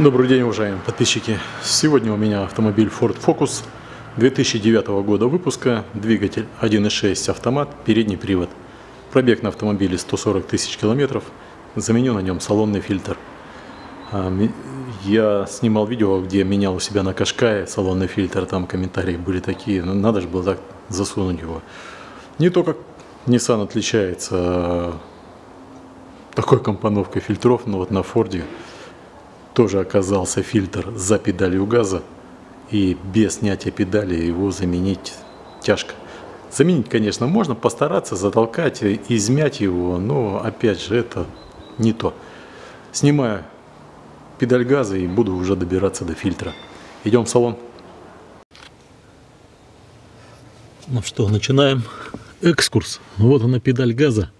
Добрый день, уважаемые подписчики. Сегодня у меня автомобиль Ford Focus 2009 года выпуска, двигатель 1.6 автомат, передний привод. Пробег на автомобиле 140 тысяч километров, заменю на нем салонный фильтр. А, я снимал видео, где менял у себя на Кашкае салонный фильтр, там комментарии были такие, ну, надо же было так засунуть его. Не то, как Nissan отличается такой компоновкой фильтров, но вот на Форде тоже оказался фильтр за педалью газа, и без снятия педали его заменить тяжко. Заменить, конечно, можно, постараться затолкать, измять его, но опять же это не то. Снимаю педаль газа и буду уже добираться до фильтра. Идем в салон. Ну что, начинаем экскурс. Вот она педаль газа.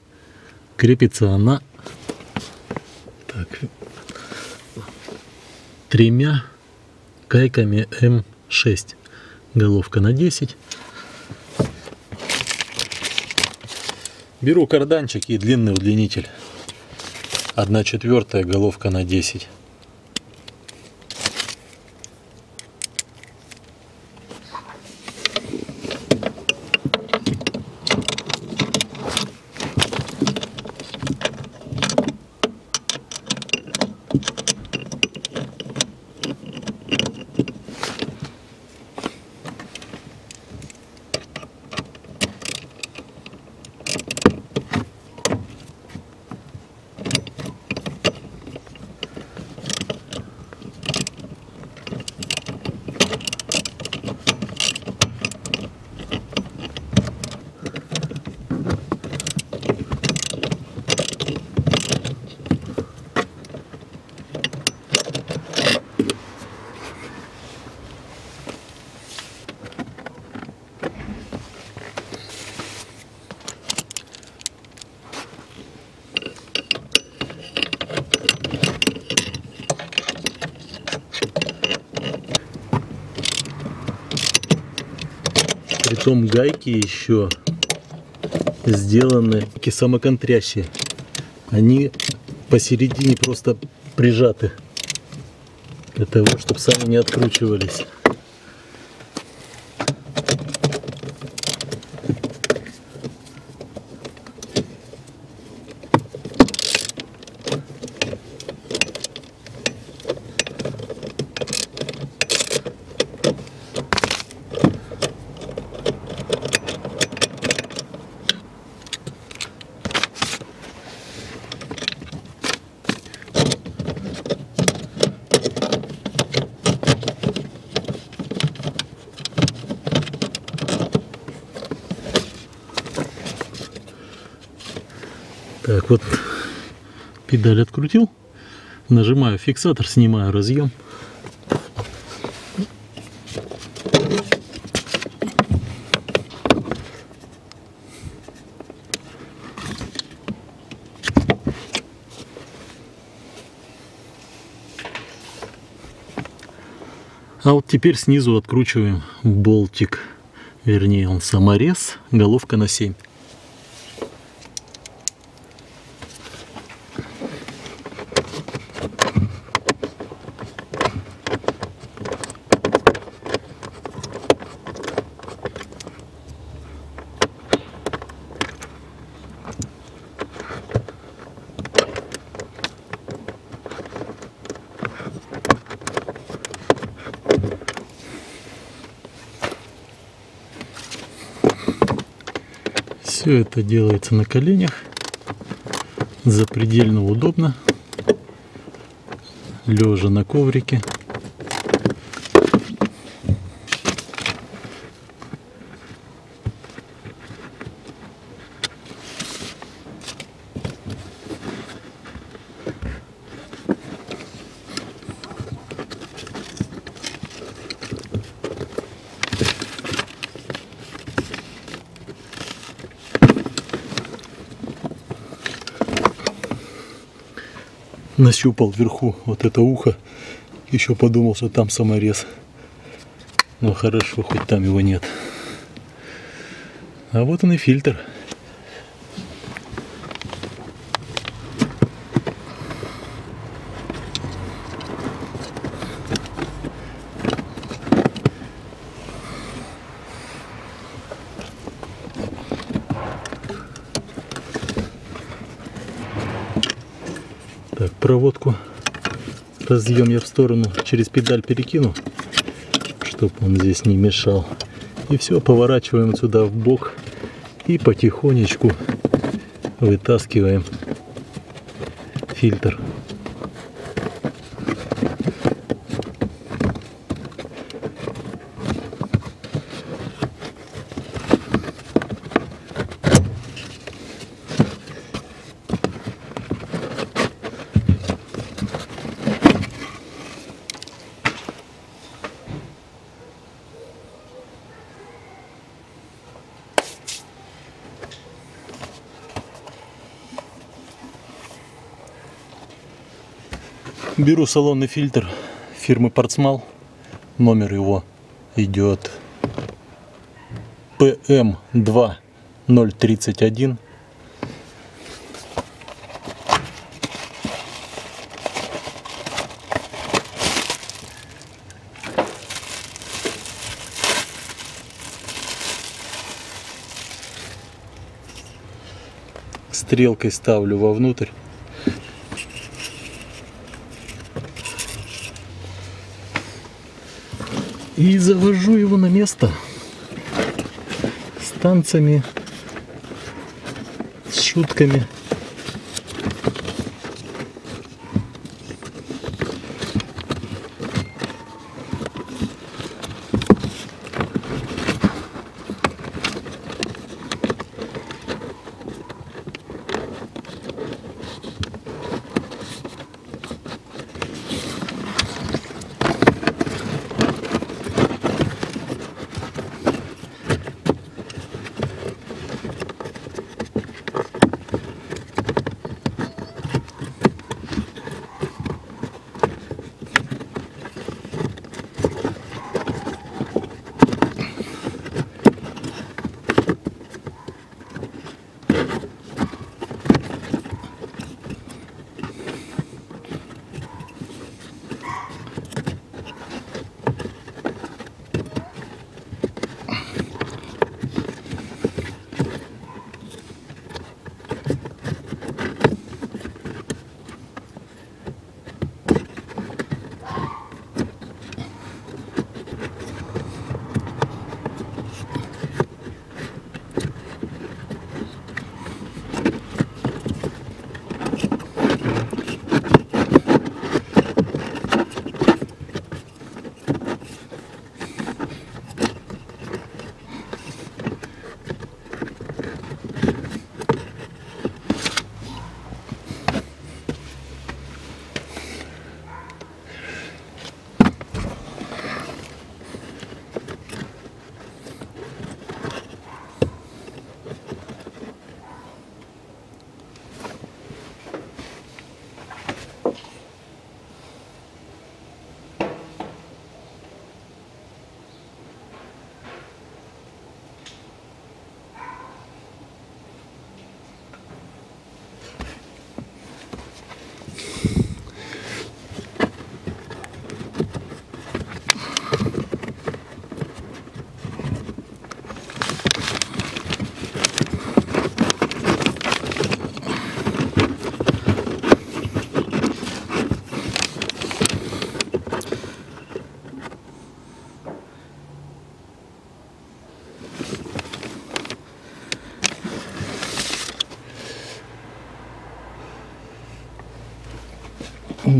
Крепится она так, тремя гайками М6. Головка на 10. Беру карданчик и длинный удлинитель. 1 четвертая головка на 10. Притом гайки еще сделаны такие самоконтрящие. Они посередине просто прижаты для того, чтобы сами не откручивались. Так вот, педаль открутил, нажимаю фиксатор, снимаю разъем. А вот теперь снизу откручиваем болтик, вернее он саморез, головка на 7. Все это делается на коленях. Запредельно удобно. Лежа на коврике. Нащупал вверху вот это ухо. Еще подумал, что там саморез. Но хорошо, хоть там его нет. А вот он и фильтр. Проводку разъем я в сторону через педаль перекину, чтобы он здесь не мешал. И все, поворачиваем сюда в бок и потихонечку вытаскиваем фильтр. Беру салонный фильтр фирмы Портсмал. Номер его идет PM2031. Стрелкой ставлю вовнутрь. И завожу его на место с танцами, с шутками.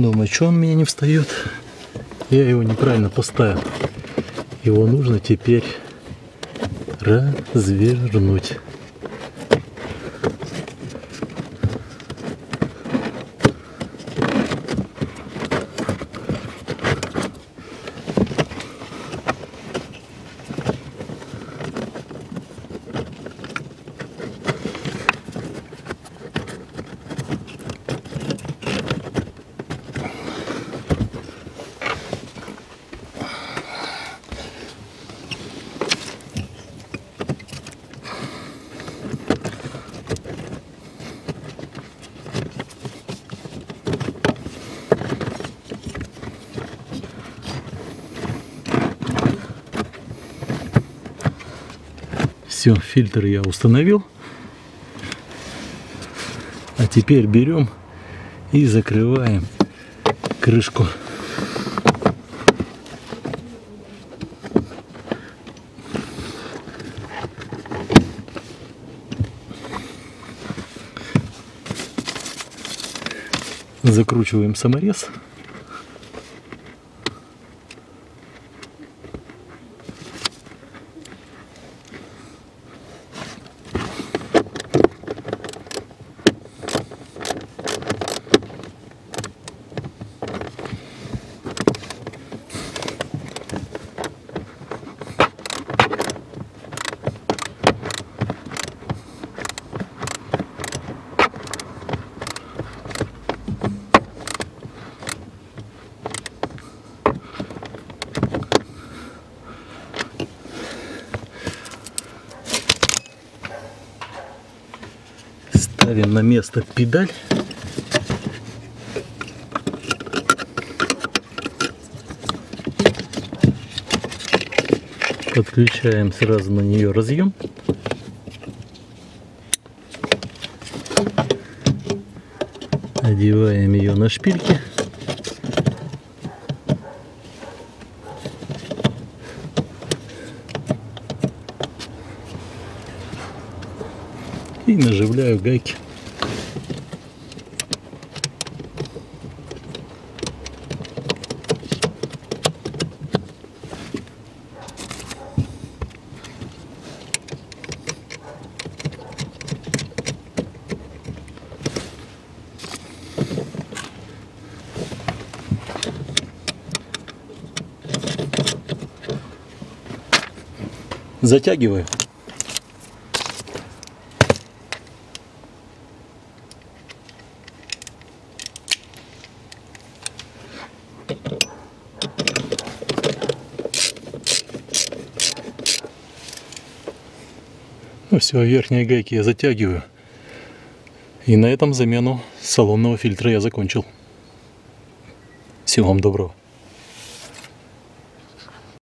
Думаю, что он меня не встает? Я его неправильно поставил. Его нужно теперь развернуть. Все, фильтр я установил. А теперь берем И закрываем крышку. Закручиваем саморез. Ставим на место педаль. Подключаем сразу на нее разъем. Одеваем ее на шпильки. Наживляю гайки. Затягиваю. Все, верхние гайки я затягиваю. И на этом замену салонного фильтра я закончил. Всего вам доброго.